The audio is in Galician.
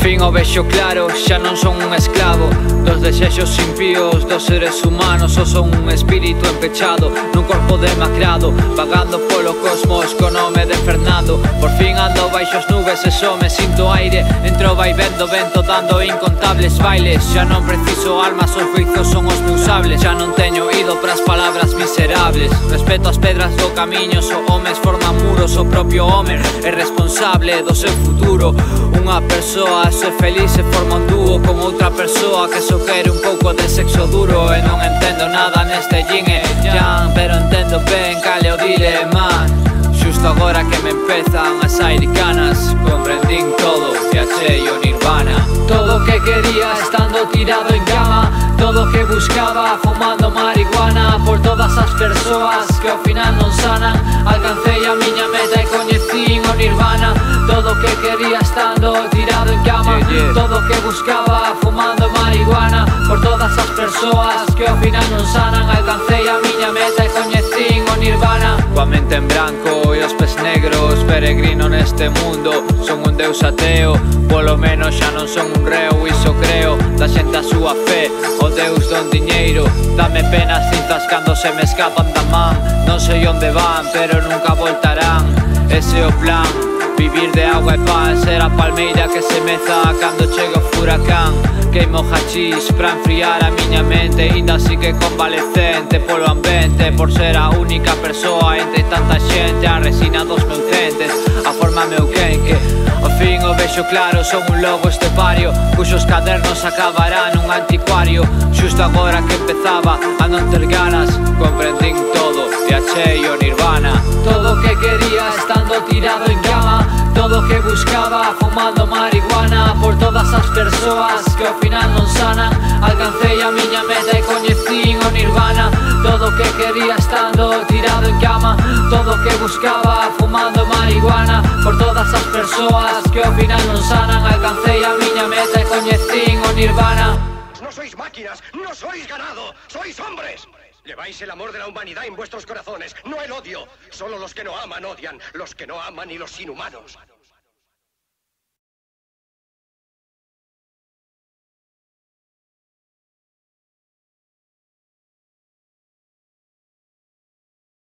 fin o vexo claro, xa non son un esclavo. Dos desexos impíos dos seres humanos Só son un espírito empechado nun corpo demacrado Vagando polo cosmos co nome de Fernando. Por fin ando baixo as nubes e só me sinto aire Entro vai vendo vento dando incontables bailes. Xa non preciso almas, os juicios son os meus sables. Xa non teño ido pras palabras miserables. Respeto as pedras do camiño, só homes forman muros O propio home é responsable do seu futuro. Unha persoa caso é feliz e forma un dúo con outra persoa que só quere un pouco de sexo duro e non entendo nada neste yin e yang pero entendo ben cale o dilema. Xusto agora que me empezan as airicanas Comprendín todo e achei o nirvana. Todo que quería estando tirado en cama Todo que buscaba fumando marihuana Por todas as persoas que ao final non sanan. Alcancei a miña meta e coñecín o nirvana. Todo que quería estando yeah. Todo o que buscaba fumando marihuana Por todas as persoas que ao final non sanan. Alcancei a miña meta e coñecín o nirvana. Coa mente en branco e os pés negros Peregrino neste mundo, son un deus ateo Polo menos xa non son un reo, iso creo Da xente a súa fe, o oh deus don diñeiro Dame penas cintas cando se me escapan da man Non sei onde van, pero nunca voltarán. Ese é o plan. Vivir de agua e pan. Ser a palmeira que se meza Cando chega o furacán. Queimo hachís para enfriar a miña mente. Ainda así que convalecente polo ambiente. Por ser a única persoa entre tanta xente. A resina dos meus dentes. A forma meu quenque. O fin o vexo claro, son un lobo estepario Cuxos cadernos acabarán un anticuario. Xusto agora que empezaba a non ter ganas Comprendín todo e achei buscaba Fumando marihuana por todas as persoas que ao final non sanan. Alcancei a miña meta e coñecín o nirvana. Todo o que quería estando tirado en cama. Todo o que buscaba fumando marihuana Por todas as persoas que ao final non sanan. Alcancei a miña meta e coñecín o nirvana. No sois máquinas, no sois ganado, sois hombres. Lleváis el amor de la humanidad en vuestros corazones, no el odio. Solo los que no aman odian, los que no aman y los inhumanos.